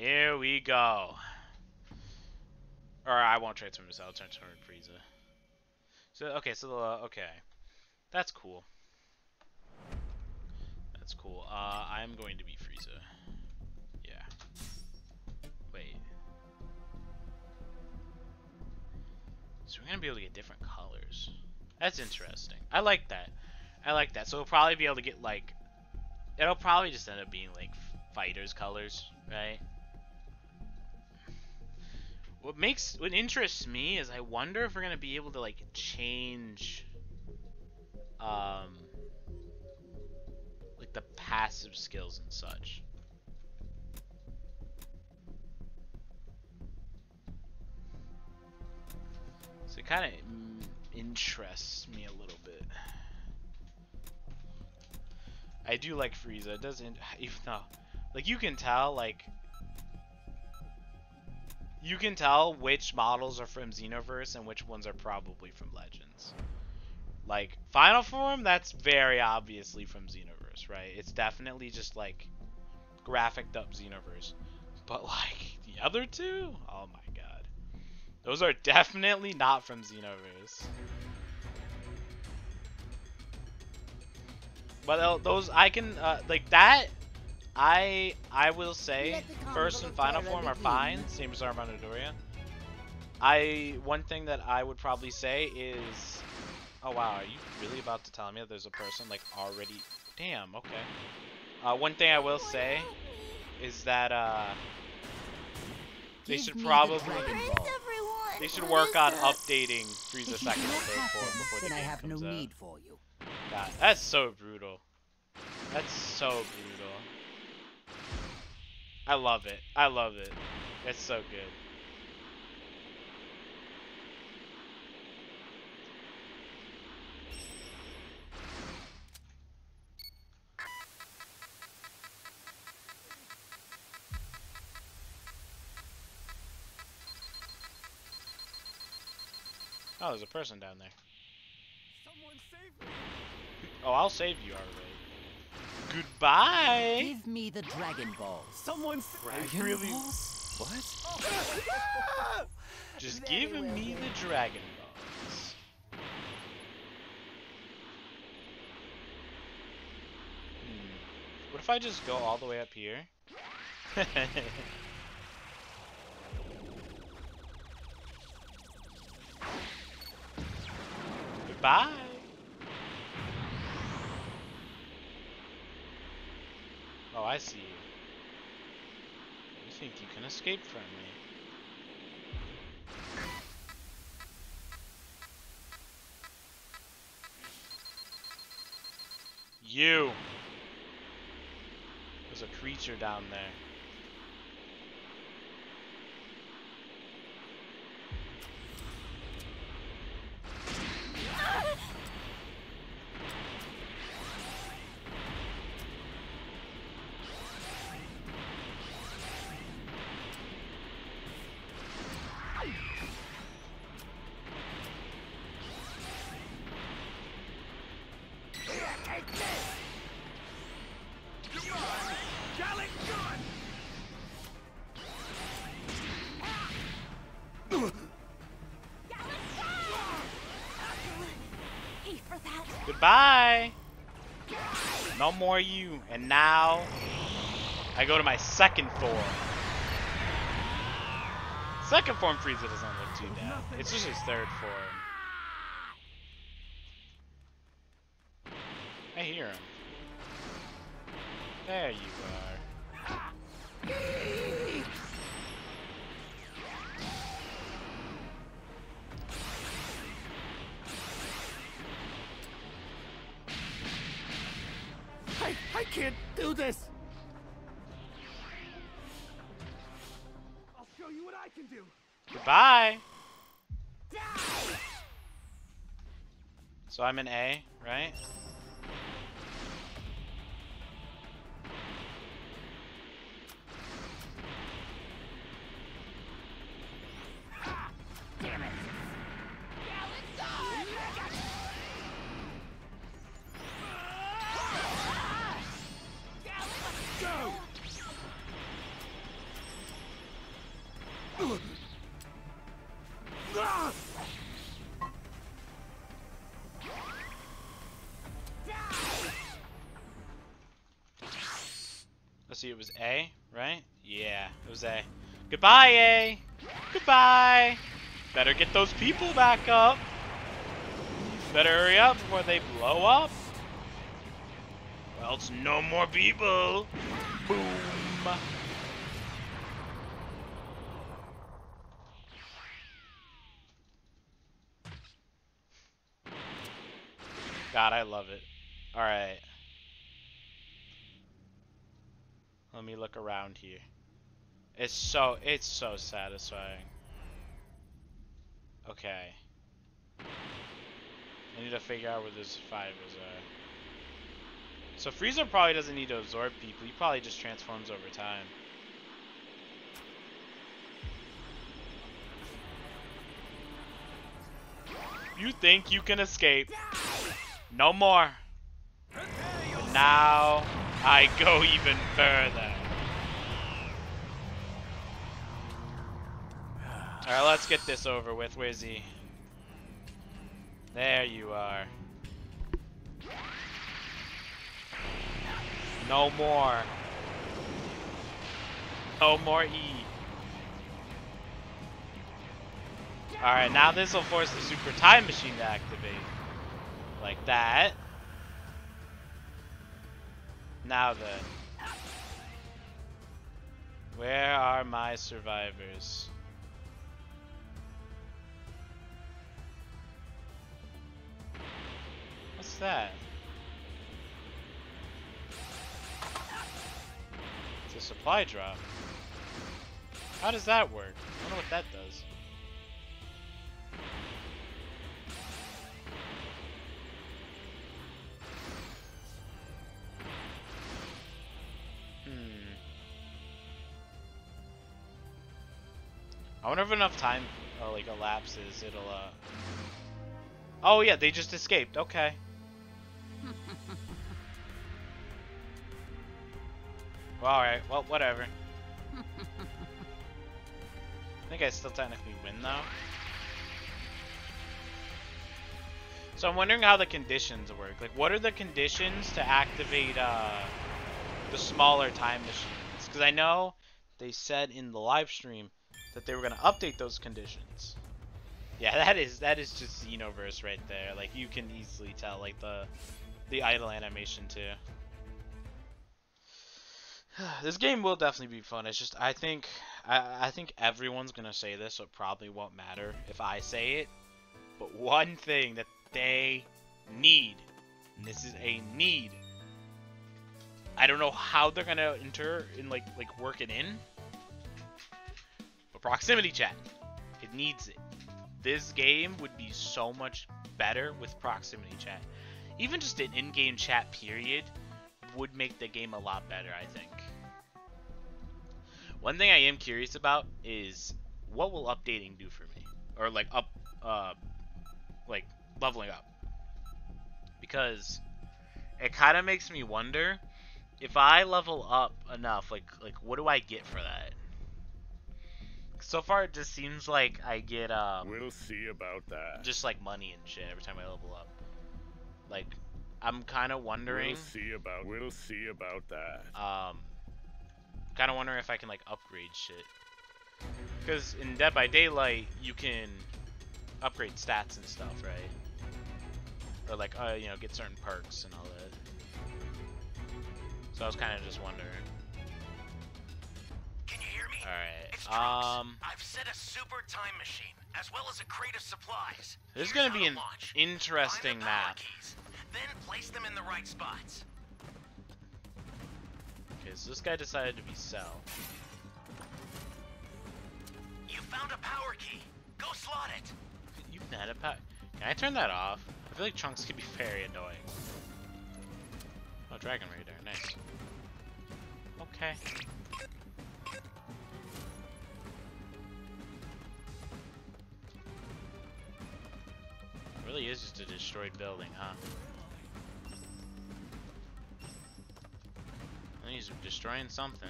here we go. Or I won't transform this. I'll transform Frieza. So okay, so uh, okay, that's cool. That's cool. Uh, I'm going to be Frieza. Yeah. Wait. So we're gonna be able to get different colors. That's interesting. I like that. I like that. So we'll probably be able to get like, it'll probably just end up being like fighters colors, right? What makes what interests me is I wonder if we're gonna be able to like change um like the passive skills and such. So it kind of interests me a little bit. I do like Frieza. It doesn't even though like you can tell like you can tell which models are from Xenoverse and which ones are probably from Legends. Like, Final Form, that's very obviously from Xenoverse, right? It's definitely just, like, graphicked up Xenoverse. But, like, the other two? Oh my god. Those are definitely not from Xenoverse. But uh, those, I can, uh, like, that I I will say first and final form are fine, same as Armando Doria. I one thing that I would probably say is Oh wow, are you really about to tell me that there's a person like already damn, okay. Uh, one thing I will say is that uh they should probably they should work on updating Frieza second and third form before the game I have comes no out. need for you. God, that's so brutal. That's so brutal. I love it. I love it. It's so good. Oh, there's a person down there. Oh, I'll save you already. Goodbye. Give me the Dragon Ball. Someone Dragon really... What? Just give well me the Dragon Balls. Hmm. What if I just go all the way up here? Goodbye. Oh, I see you. You think you can escape from me? You! There's a creature down there. Goodbye! No more you. And now, I go to my second form. Second form Frieza doesn't look too bad. It's just his third form. I hear him. There you are. I I can't do this! I'll show you what I can do! Goodbye! So I'm in A, right? See, it was A, right? Yeah, it was A. Goodbye, A! Goodbye! Better get those people back up! Better hurry up before they blow up! Or else no more people! Boom! God, I love it. Alright. Let me look around here. It's so, it's so satisfying. Okay. I need to figure out where those fibers are. So Frieza probably doesn't need to absorb people, he probably just transforms over time. You think you can escape. No more. Now, I go even further. Alright, let's get this over with. He? There you are. No more. No more E. Alright, now this will force the Super Time Machine to activate. Like that. Now then. Where are my survivors? What's that? It's a supply drop. How does that work? I wonder what that does. Wonder if enough time uh, like elapses, it'll uh. Oh yeah, they just escaped. Okay. well, all right. Well, whatever. I think I still technically win though. So I'm wondering how the conditions work. Like, what are the conditions to activate uh, the smaller time machines? Because I know they said in the live stream that they were going to update those conditions. Yeah, that is that is just Xenoverse right there. Like you can easily tell, like the the idle animation too. this game will definitely be fun. It's just I think I, I think everyone's gonna say this, so it probably won't matter if I say it. But one thing that they need, and this is a need. I don't know how they're gonna enter and like like work it in. But proximity chat, it needs it. This game would be so much better with proximity chat. Even just an in-game chat period would make the game a lot better, I think. One thing I am curious about is what will updating do for me? Or like up uh like leveling up. Because it kind of makes me wonder if I level up enough, like like what do I get for that? So far, it just seems like I get um. We'll see about that. Just like money and shit every time I level up. Like, I'm kind of wondering. We'll see about. We'll see about that. Um, kind of wondering if I can like upgrade shit. Because in Dead by Daylight, you can upgrade stats and stuff, right? Or like, uh, you know, get certain perks and all that. So I was kind of just wondering. It's um... I've set a super time machine, as well as a crate of supplies. This is gonna be an launch. interesting map. keys, then place them in the right spots. Okay, so this guy decided to be Cell. You found a power key. Go slot it. You mad power. Can I turn that off? I feel like Trunks could be very annoying. Oh, Dragon Raider, nice. Okay. Really is just a destroyed building, huh? And He's destroying something.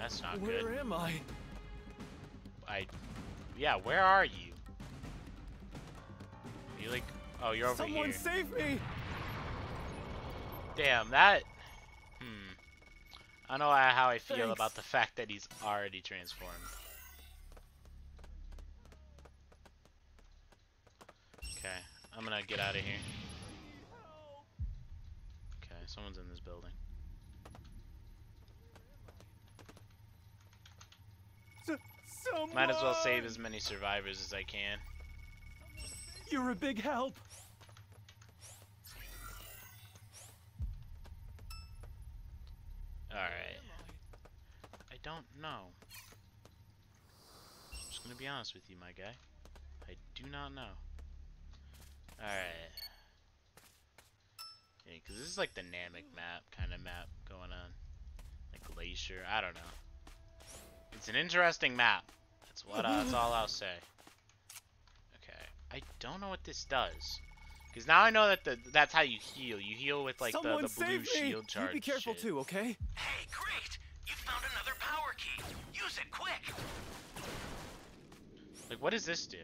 That's not good. Where am I? I, yeah, where are you? You like, oh, you're over Someone here. save me! Damn, that, Hmm. I don't know how I feel Thanks. about the fact that he's already transformed. Okay, I'm gonna get out of here. Okay, someone's in this building. Someone! Might as well save as many survivors as I can. You're a big help. Alright. I don't know. I'm just gonna be honest with you, my guy. I do not know. Alright. Yeah, because this is like the Namek map kind of map going on. Like Glacier, I don't know. It's an interesting map. That's what. Uh, that's all I'll say. Okay, I don't know what this does. Because now I know that the that's how you heal. You heal with like the, Someone the blue save me! shield charge. You be careful shit. too, okay? Hey, great! You found another power key. Use it quick. Like, what does this do?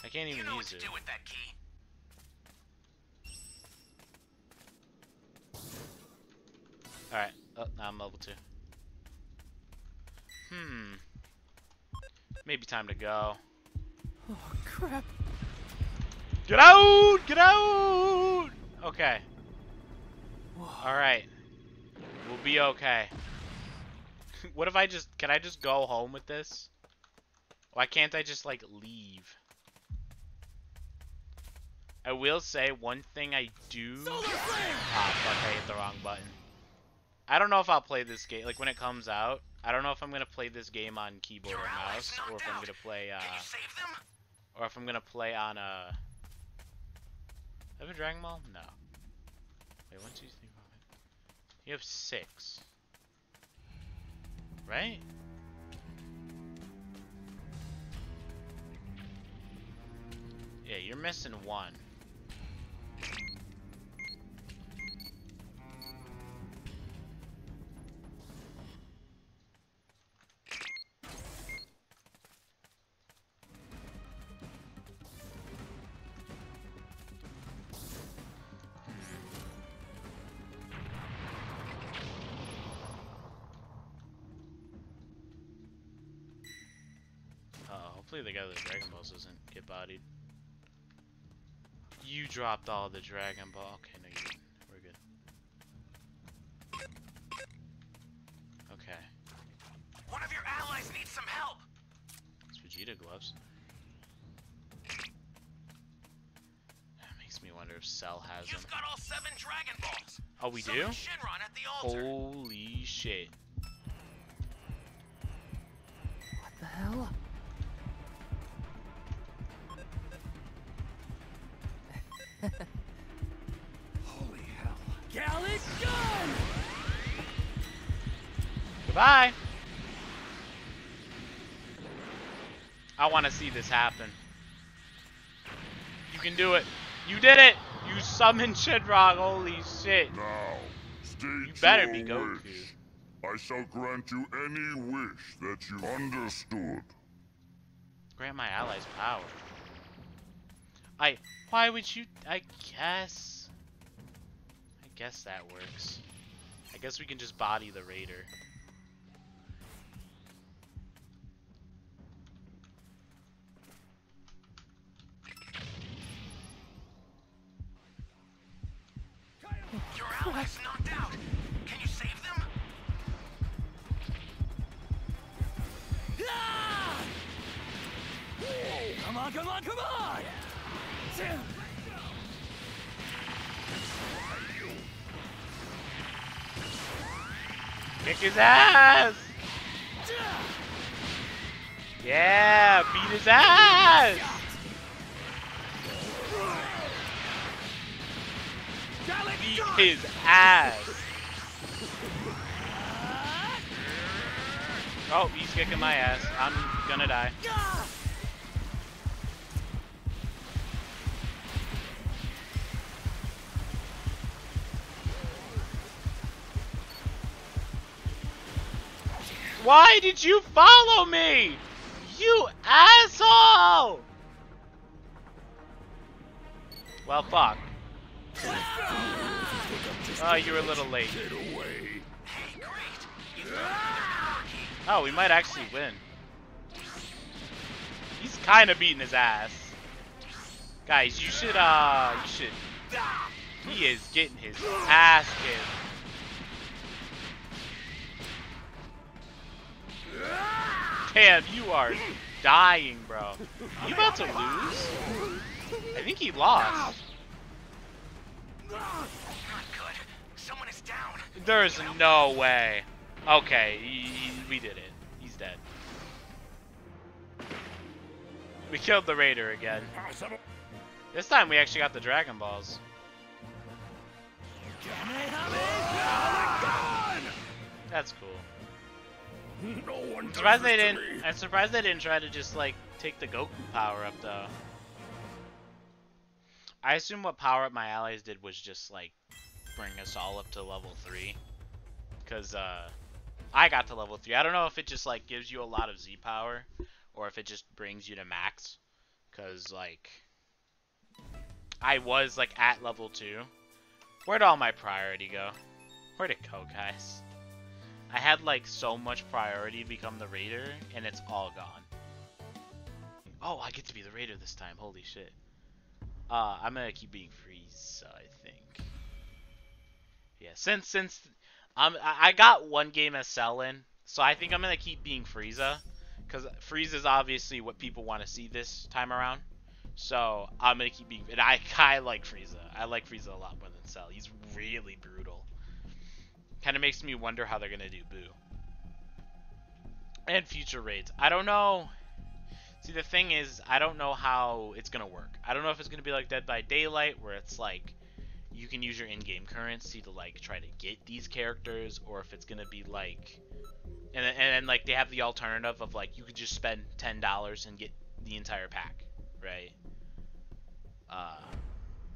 Great. I can't You even know what use to it. do with that key. Alright. Oh, now I'm level 2. Hmm. Maybe time to go. Oh crap! Get out! Get out! Okay. Alright. We'll be okay. what if I just... Can I just go home with this? Why can't I just, like, leave? I will say one thing I do... Ah, fuck, I hit the wrong button. I don't know if I'll play this game, like when it comes out, I don't know if I'm gonna play this game on keyboard Your or mouse, or if knocked I'm gonna play, uh, Can you save them? or if I'm gonna play on, uh, have a Dragon Ball? No. Wait, one, two, three, five. You think about it? You have six. Right? Yeah, you're missing one. Hopefully the guy with the Dragon Balls doesn't get bodied. You dropped all the Dragon Ball. Okay, no, you didn't. We're good. Okay. One of your allies needs some help. It's Vegeta gloves. That makes me wonder if Cell has them. You've got all seven Dragon Balls. Oh, we do? Shenron at the altar. Holy shit. What the hell? Holy hell. Galick Gun! Goodbye. I want to see this happen. You can do it. You did it. You summoned Shenron. Holy shit. Now, state You better be Goku. wish. I shall grant you any wish that you understood. Grant my allies power. I. Why would you? I guess. I guess that works. I guess we can just body the raider. Your allies knocked out. Can you save them? Ah! Come on, come on, come on! Kick his ass! Yeah, beat his ass! Beat his ass! Oh, he's kicking my ass. I'm gonna die. Why did you follow me? You asshole! Well, fuck. Oh, you were a little late. Oh, we might actually win. He's kind of beating his ass. Guys, you should, uh, you should. He is getting his ass kicked. Damn, you are dying, bro. You about to lose? I think he lost. Not good. Someone is down. There's no way. Okay, he, he- we did it. He's dead. We killed the raider again. This time we actually got the Dragon Balls. That's cool. No one I'm surprised they didn't. I'm surprised they didn't try to just like take the Goku power up though. I assume what power up my allies did was just like bring us all up to level three, cause uh, I got to level three. I don't know if it just like gives you a lot of Z power, or if it just brings you to max, cause like I was like at level two. Where'd all my priority go? Where'd it go, guys? I had like so much priority to become the raider, and it's all gone. Oh, I get to be the raider this time. Holy shit. Uh, I'm gonna keep being Frieza, I think. Yeah, since since um I got one game as Cellin, so I think I'm gonna keep being Frieza, cause Frieza is obviously what people want to see this time around. So I'm gonna keep being, and I I like Frieza. I like Frieza a lot more than Cell. He's really brutal. Kind of makes me wonder how they're gonna do Buu. And future raids. I don't know. See, the thing is, I don't know how it's gonna work. I don't know if it's gonna be like Dead by Daylight, where it's like you can use your in-game currency to like try to get these characters, or if it's gonna be like, and then- and like they have the alternative of like you could just spend ten dollars and get the entire pack, right? Uh,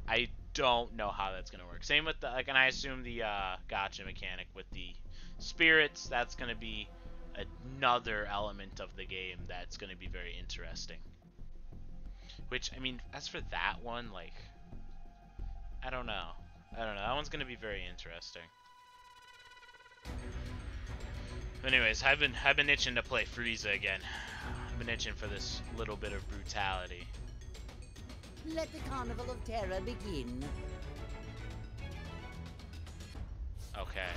I don't know how that's gonna work. Same with the like, and I assume the uh, gacha mechanic with the spirits. That's gonna be another element of the game that's gonna be very interesting. Which I mean, as for that one, like, I don't know. I don't know. That one's gonna be very interesting. Anyways, I've been I've been itching to play Frieza again. I've been itching for this little bit of brutality. Let the Carnival of Terror begin. Okay.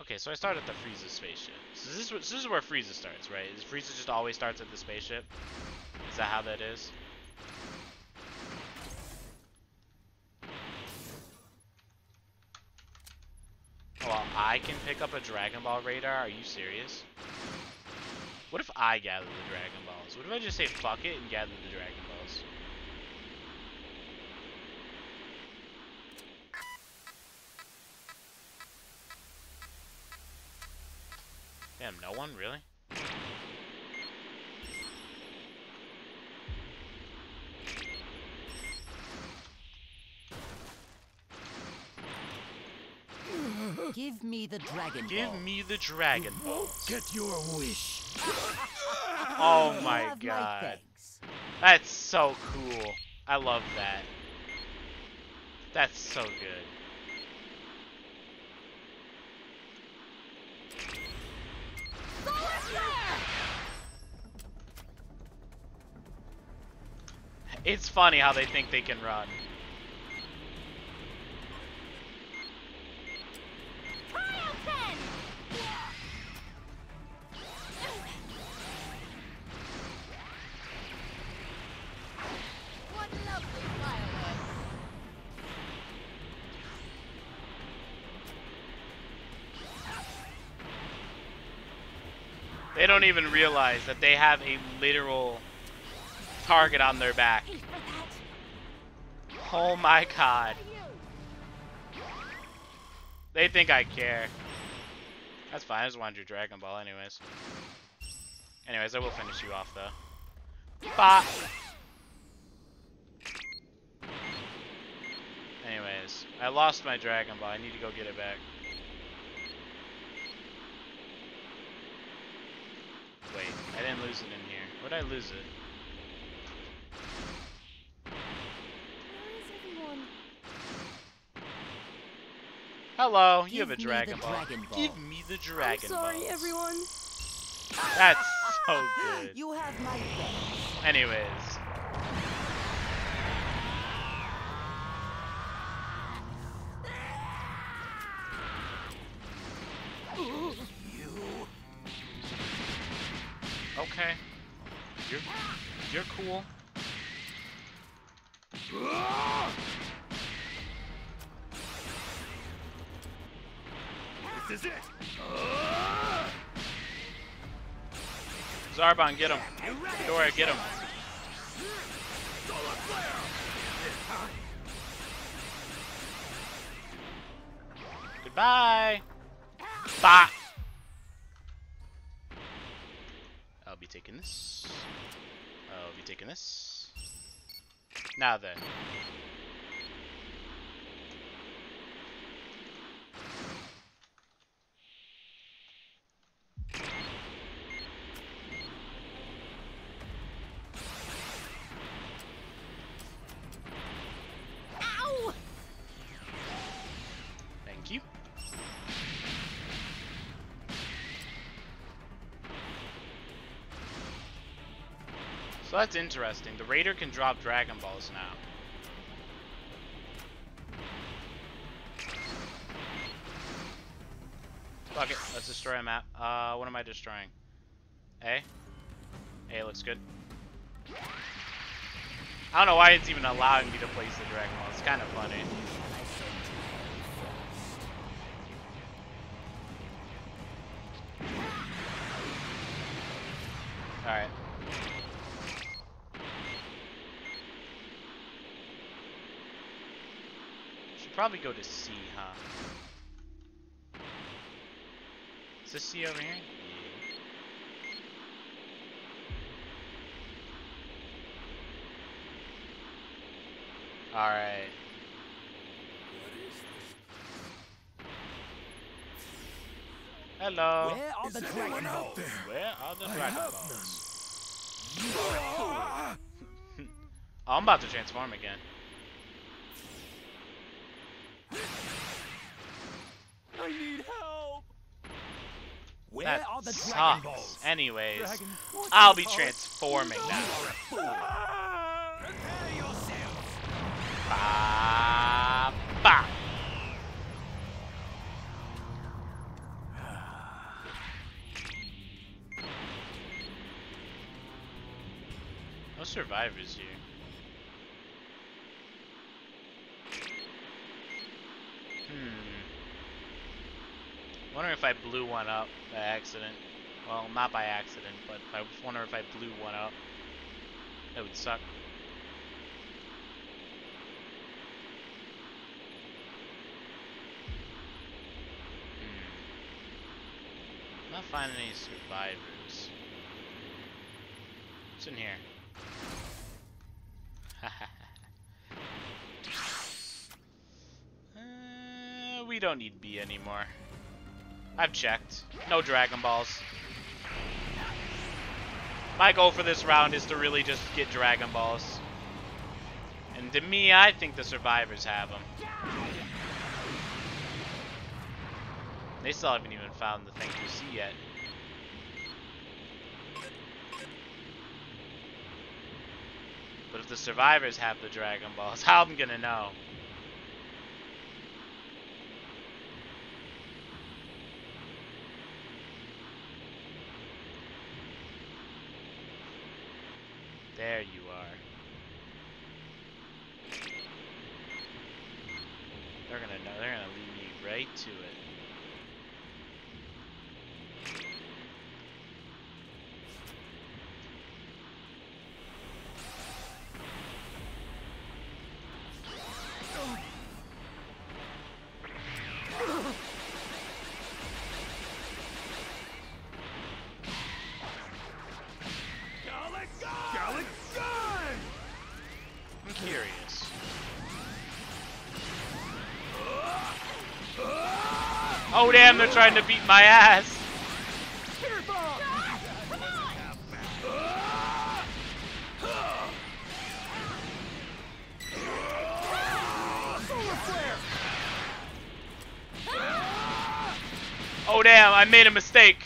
Okay, so I start at the Frieza spaceship. So this is this is where Frieza starts, right? Is Frieza just always starts at the spaceship? Is that how that is? Well, I can pick up a Dragon Ball radar? Are you serious? What if I gather the Dragon Balls? What if I just say fuck it and gather the Dragon Balls? Damn, no one really? Give me the Dragon Give Ball. me the Dragon Ball. Get your wish. Oh, oh my god. That's so cool. I love that. That's so good. It's funny how they think they can run. They don't even realize that they have a literal target on their back. Oh my god. They think I care. That's fine, I just wanted your Dragon Ball anyways. Anyways, I will finish you off though. Bop! Anyways, I lost my Dragon Ball. I need to go get it back. lose it in here? Would I lose it? Hello, Give you have a Dragon Ball. Dragon Ball. Give me the Dragon ball. sorry, Balls. everyone. That's so good. You have my best. Anyways, cool. This is it. Zarbon, get him. Dora, get him. Goodbye. Bye. I'll be taking this. Taking this. Now then. That's interesting. The Raider can drop Dragon Balls now. Fuck it, let's destroy a map. Uh, what am I destroying? A? A looks good. I don't know why it's even allowing me to place the Dragon Ball. It's kind of funny. Alright. Probably go to C, huh? Is this C over here? Yeah. Alright. Hello. Where are the Dragon Balls? Where are the I Dragon have Balls? Oh, I'm about to transform again. I need help. Where That are the Dragon sucks. Balls? Anyways, Dragon, I'll be you call it? transforming now. Ah! Prepare yourselves. Ba ba. No survivors here. Hmm. Wonder if I blew one up by accident. Well, not by accident, but I was if I blew one up. That would suck. Hmm. Not finding any survivors. What's in here? uh, we don't need B anymore. I've checked. No Dragon Balls. My goal for this round is to really just get Dragon Balls. And to me, I think the survivors have them. They still haven't even found the thing to see yet. But if the survivors have the Dragon Balls, how am I gonna know? There you curious. Oh damn, they're trying to beat my ass. Oh damn, I made a mistake.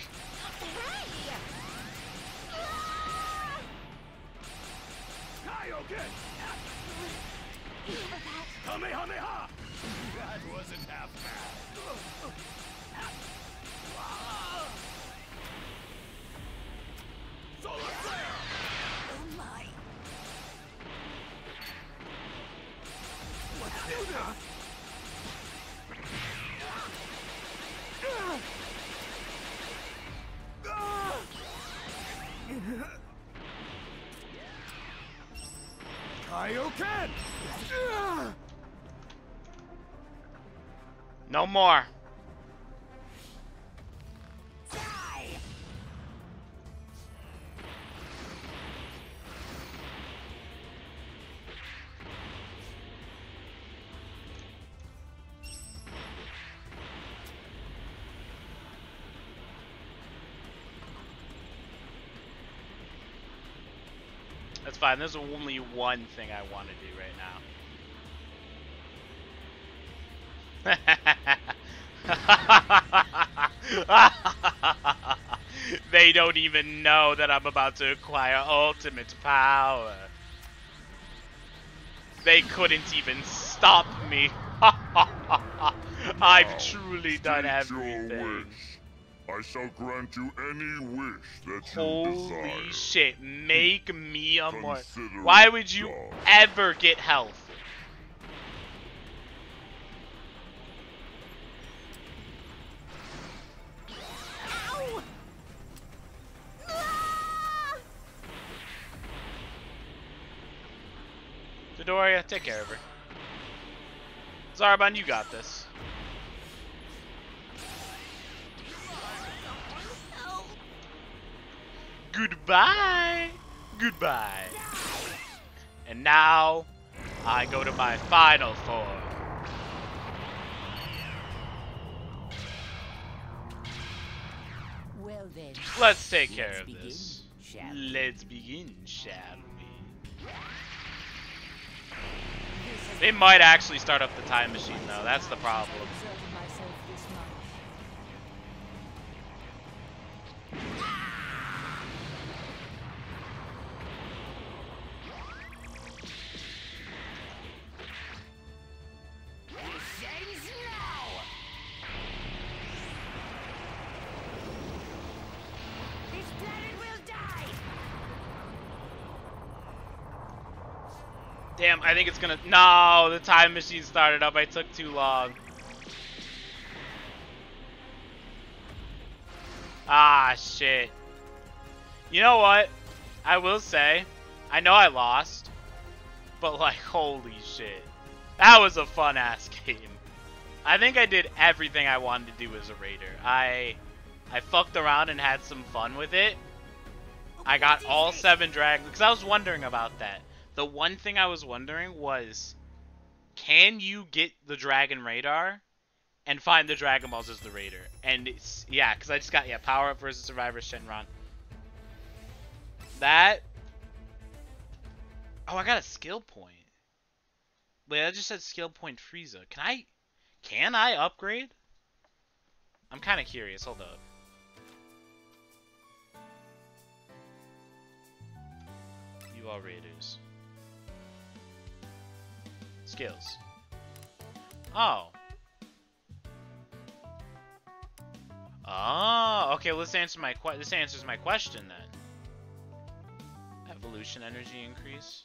No more. Fine. There's only one thing I want to do right now. they don't even know that I'm about to acquire ultimate power. They couldn't even stop me. I've truly done everything. I shall grant you any wish that you Holy desire. shit, make me a more. Why would you done. ever get health? Ow! Dodoria, take care of her. Zarbon, you got this. Goodbye. Goodbye. And now, I go to my final form. Well then. Let's take care Let's of begin, this. Let's begin, shall we? They might actually start up the time machine, though. That's the problem. I think it's gonna. No, the time machine started up. I took too long. Ah, shit. You know what? I will say, I know I lost, but like, holy shit. That was a fun ass game. I think I did everything I wanted to do as a raider. I I fucked around and had some fun with it. I got all seven dragons because I was wondering about that. The one thing I was wondering was, can you get the dragon radar and find the Dragon Balls as the raider? And it's yeah, because I just got yeah power up versus Survivor Shenron. That. Oh, I got a skill point. Wait, I just said skill point Frieza. Can I? Can I upgrade? I'm kind of curious. Hold up. You all raiders. Skills. Oh. Oh, okay. Well, this answer my this answers my question then. Evolution energy increase.